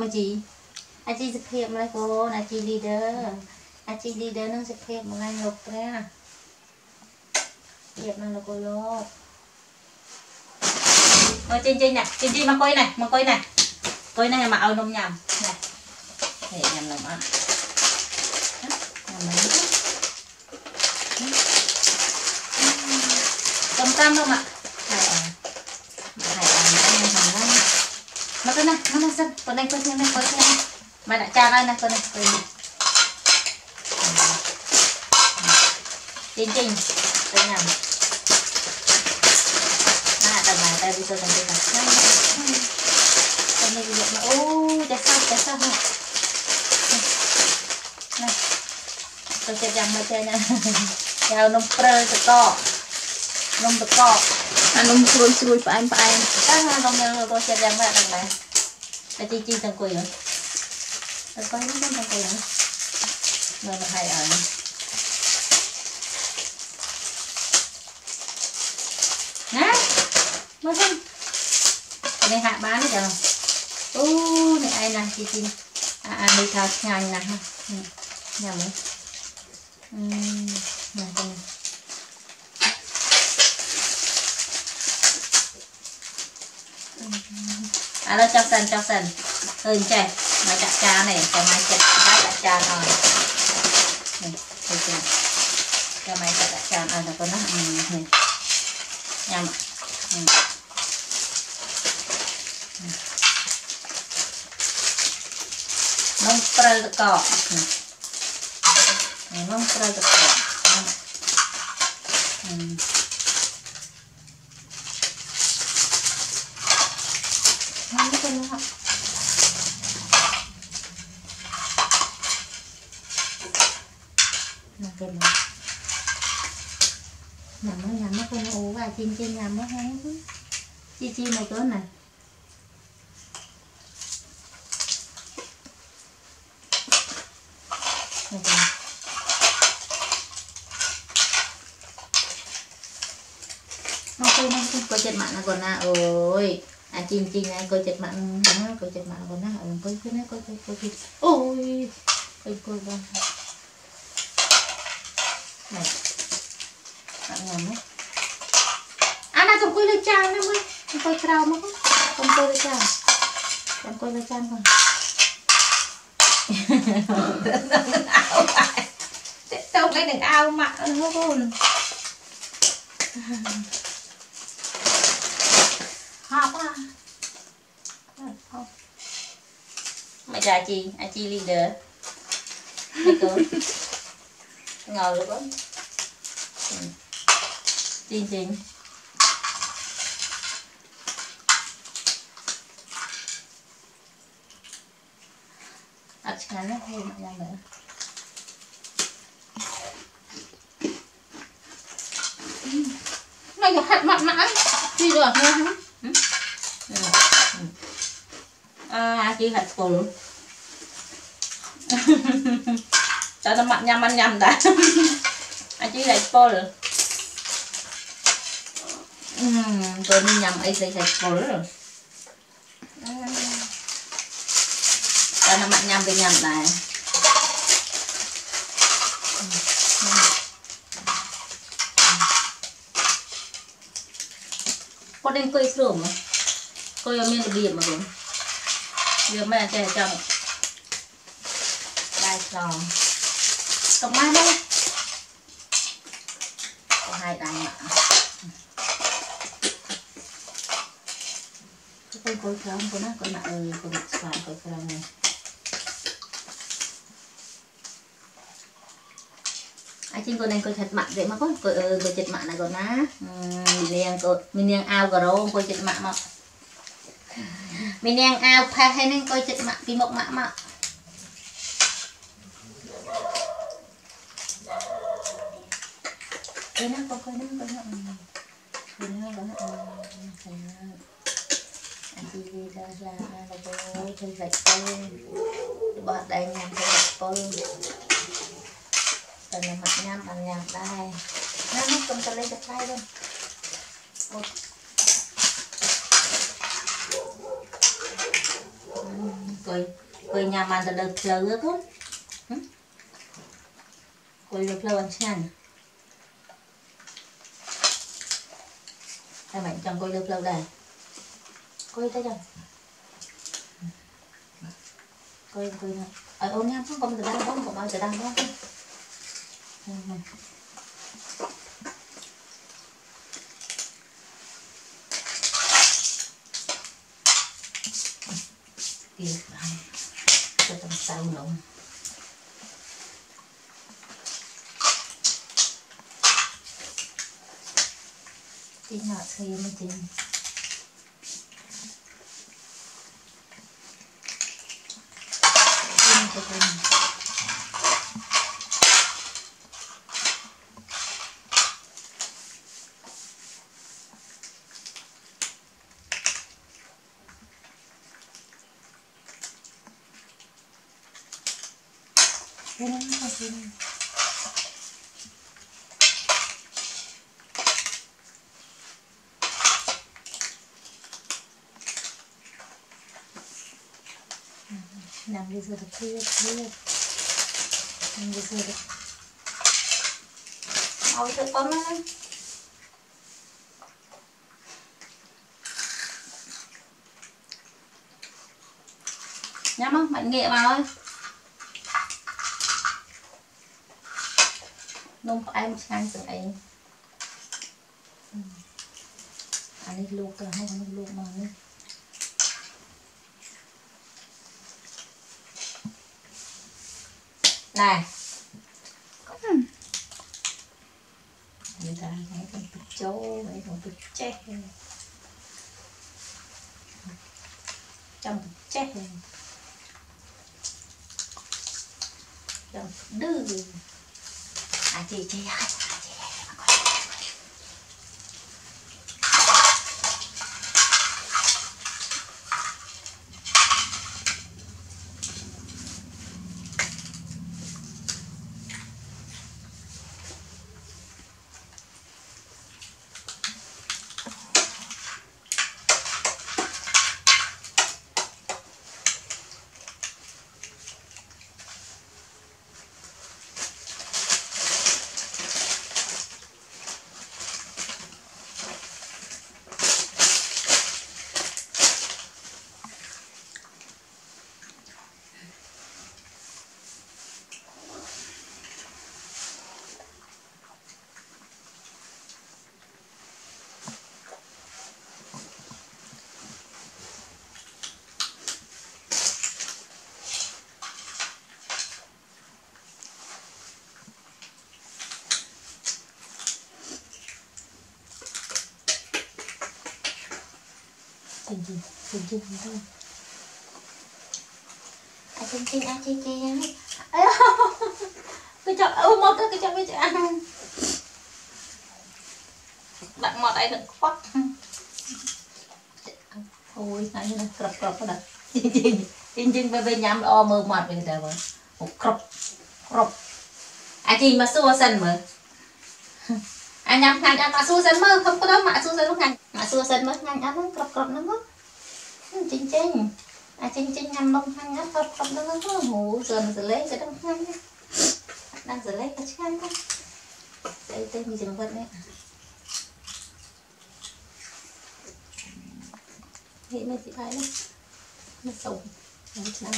មកជីអាជីសុភាពម្លេះកូនអាជី leader អាជី leader នឹងសុភាពម្លេះលោកព្រះភាពនឹងលោកលោកមកចេញចេញណាចេញចេញមកកុយណាមកកុយណាកុយណាមកឲ្យនំញ៉ាំណាហេញ៉ាំនំអត់ញ៉ាំនំកំតាមនំអត់ហើយអ ទៅណាមកណាសិនប៉ុណ្ណេះប៉ុណ្ណេះប៉ុណ្ណេះមកដាក់ចានហើយណាប៉ុណ្ណេះទៅចេញចេញទៅញ៉ាំណាដល់មកទៅវាទៅទៅទៅទៅនេះវាមកអូចាស់ចាស់ចាស់ណាទៅចិត្តយ៉ាងមកចេញណាយកនំព្រើតកនំតកអានំស្រួយស្រួយផ្អែមផ្អែមតើនំយើងទៅចិត្តយ៉ាងម៉េចដល់ដែរ ta chi chi tăng quỳ rồi ta coi nó cái tăng quỳ rồi mà mà hay ở nè mà không cái này hạ bán đấy chờ ô này ai nè chi chi? À à đi thao ngành nè. Ừ, nhà mình ừ. 嗯，那个。 ឥឡូវចុះសិនចុះសិនឃើញចេះមកចាក់ចាននេះចាំមកចិត្តបាយចាក់ចានឲ្យនេះឃើញចេះចាំមកចាក់ចានឲ្យដល់ប៉ុណ្ណានេះញ៉ាំនំព្រិលតកនំព្រិលតកអឺ Ngon cái luôn. Nhằm nó nhằm nó con ủ và chim chim nhằm nó hén. Chi chi một cỡ này. Này con. Nó quên có chết mạng là còn à ôi à chim chim này coi chật mạng có coi chật còn à ôi coi cái này coi cái coi cái, ôi coi coi coi này. Bạn nhầm đấy à này cầm coi lên trang nữa mới cầm coi trao mà cầm coi lên trang cầm coi lên trang còn tao cái đừng ao mặn nó luôn học à mày ra chi? À chi leader? Mày ngờ được luôn đó chiên chín đặt ngắn nó thêm một lần nữa. Mày có hạt mặn mãi. Gì được, nghe hả ừ. ừ. ừ. à chị hạt củ cho nó mặn nhầm ăn nhầm đã. À chị hạt củ tôi đi nhầm ấy thì hạt củ rồi. Cho nó mặn nhầm cái nhầm này. Có đem cây sườn mà. Cây ở miền biển mà đúng. Giờ mẹ trẻ chồng đai tròn tomat đấy có hai đằng mà. Cái con cối không? Của nó con nặng ơi con ừ, nặng xoài cối không? Này ai chính con này con chặt mặn vậy mà con con ờ, con chặt mặn là con á. Ừ, mình đang con mình đang ao gà rô con chặt mặn mà. Mình đang ao pha hay nên coi chặt mặn vì một mặn mà. nak nó nak kau nak Dengar kau nak Sangat Nanti dia dah lah Dah boleh Terbaik pun Buat dah nyam terbaik pun Còn là mặt nhằm bằng nhằm đây Nó hút cầm cầm lên chặt tay luôn Một. Cười Cười nhà mà là đợt lờ ước không Cười được lờ anh chàng hai bạn chồng coi lớp lâu đây coi thấy chưa coi coi nào. Ở ôm nhau không có mình đang không có bao giờ đang không Hãy subscribe cho kênh Ghiền Mì tí nhỏ xì mà chị Thank you. Làm đi giờ được chưa chưa làm đi giờ được. Ôi thật con nó nhắm không? Mạnh nghệ vào ơi nôm của em sang từ ấy anh đi luộc rồi, hay con luộc mà đi. Này. Người ta hãy con bịch chấu hãy con bịch chết trong bịch chết trong đư. À chị chị à chị gì chinh, gì chinh thôi À chinh chinh, à chinh chinh Cái chọc, ôi một cái cái chọc cái chọc ăn Đặt mọt ấy đừng quắt Ôi, này nè, cọp crop đó Chinh chinh, chinh chinh bây giờ nhắm o mơ mọt bây giờ mà Một crop, crop À chinh mà xua sân mà anh nhắm ngành ăn mà xua sân mơ không có đó mà xua sân lúc ngành mà xua sân mơ ngành ăn nó cọp cọp nó mất จริงๆอาจริงๆนำลงทางนั้นทอดกรอบแล้วก็หมูส่วนสเล็กก็ต้องทำนะนั่งสเล็กก็ช่างนะใส่เต็มจังหวัดเนี่ยเห็นไหมสิพายเลยมาส่งมาช่าง